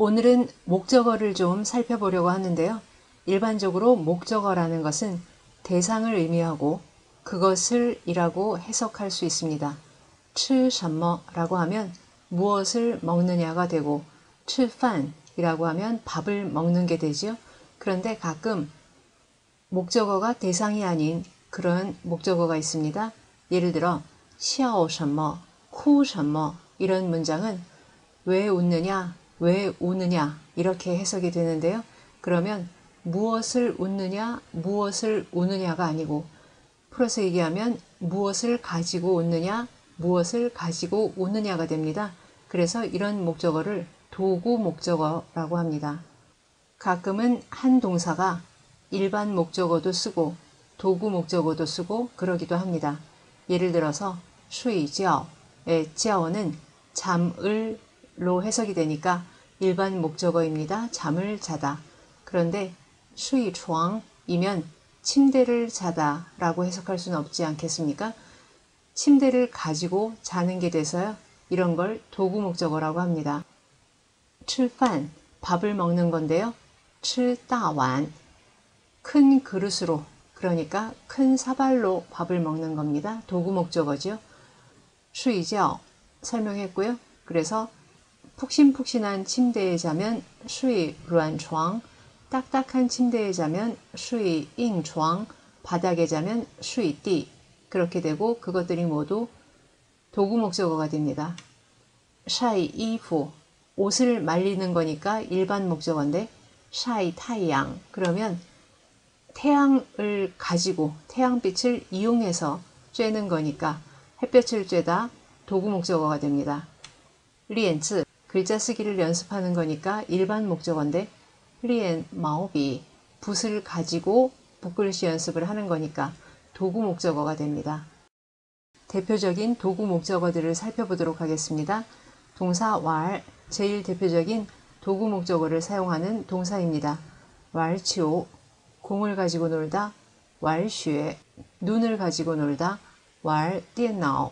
오늘은 목적어를 좀 살펴보려고 하는데요. 일반적으로 목적어라는 것은 대상을 의미하고 그것을 이라고 해석할 수 있습니다. 吃什么라고 하면 무엇을 먹느냐가 되고 吃饭이라고 하면 밥을 먹는 게 되지요. 그런데 가끔 목적어가 대상이 아닌 그런 목적어가 있습니다. 예를 들어 笑什么, 哭什么 이런 문장은 왜 웃느냐, 왜 우느냐 이렇게 해석이 되는데요. 그러면 무엇을 웃느냐 무엇을 우느냐가 아니고 풀어서 얘기하면 무엇을 가지고 웃느냐 무엇을 가지고 우느냐가 됩니다. 그래서 이런 목적어를 도구 목적어라고 합니다. 가끔은 한 동사가 일반 목적어도 쓰고 도구 목적어도 쓰고 그러기도 합니다. 예를 들어서 수이지어의 지어는 잠을 로 해석이 되니까 일반 목적어입니다. 잠을 자다. 그런데 睡床이면 침대를 자다 라고 해석할 수는 없지 않겠습니까? 침대를 가지고 자는 게 돼서요. 이런 걸 도구 목적어라고 합니다. 吃饭 밥을 먹는 건데요. 吃大碗큰 그릇으로 그러니까 큰 사발로 밥을 먹는 겁니다. 도구 목적어죠. 睡觉 설명했고요. 그래서 푹신푹신한 침대에 자면 睡软床 딱딱한 침대에 자면 睡硬床 바닥에 자면 睡地 그렇게 되고 그것들이 모두 도구 목적어가 됩니다. 晒衣服 옷을 말리는 거니까 일반 목적어인데 晒太阳 그러면 태양을 가지고 태양빛을 이용해서 쬐는 거니까 햇볕을 쬐다 도구 목적어가 됩니다. 리엔츠 글자 쓰기를 연습하는 거니까 일반 목적어인데 练毛笔 붓을 가지고 붓글씨 연습을 하는 거니까 도구 목적어가 됩니다. 대표적인 도구 목적어들을 살펴보도록 하겠습니다. 동사 왈 제일 대표적인 도구 목적어를 사용하는 동사입니다. 왈치오 공을 가지고 놀다 왈슈에 눈을 가지고 놀다 왈电脑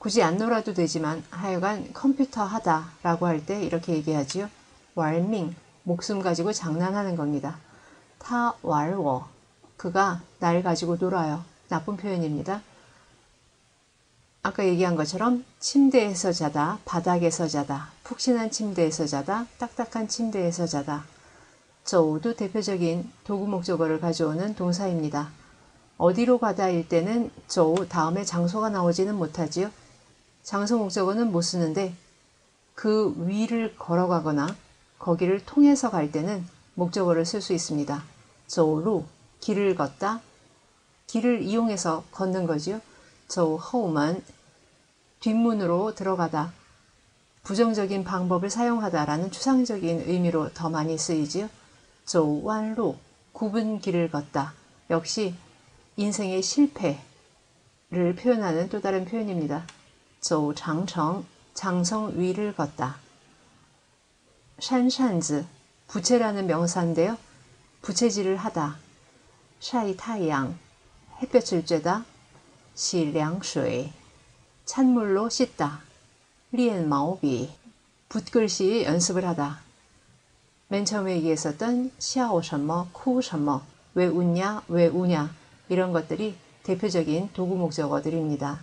굳이 안 놀아도 되지만 하여간 컴퓨터 하다 라고 할 때 이렇게 얘기하지요. 왈밍 목숨 가지고 장난하는 겁니다. 타 왈워 그가 날 가지고 놀아요. 나쁜 표현입니다. 아까 얘기한 것처럼 침대에서 자다, 바닥에서 자다, 푹신한 침대에서 자다, 딱딱한 침대에서 자다. 저우도 대표적인 도구 목적어를 가져오는 동사입니다. 어디로 가다일 때는 저우 다음에 장소가 나오지는 못하지요. 장소 목적어는 못 쓰는데 그 위를 걸어가거나 거기를 통해서 갈 때는 목적어를 쓸 수 있습니다. 저우루 길을 걷다, 길을 이용해서 걷는 거지요. 저 허우만 뒷문으로 들어가다 부정적인 방법을 사용하다라는 추상적인 의미로 더 많이 쓰이지요. 저 완로 굽은 길을 걷다 역시 인생의 실패를 표현하는 또 다른 표현입니다. 저 장청 장성 위를 걷다. 산산즈 부채라는 명사인데요. 부채질을 하다. 샤이太阳 햇볕을 쬐다. 洗凉水 찬물로 씻다. 练毛笔 붓글씨 연습을 하다. 맨 처음에 얘기했었던 笑什么, 哭什么, 왜 웃냐, 왜 우냐 이런 것들이 대표적인 도구 목적어들입니다.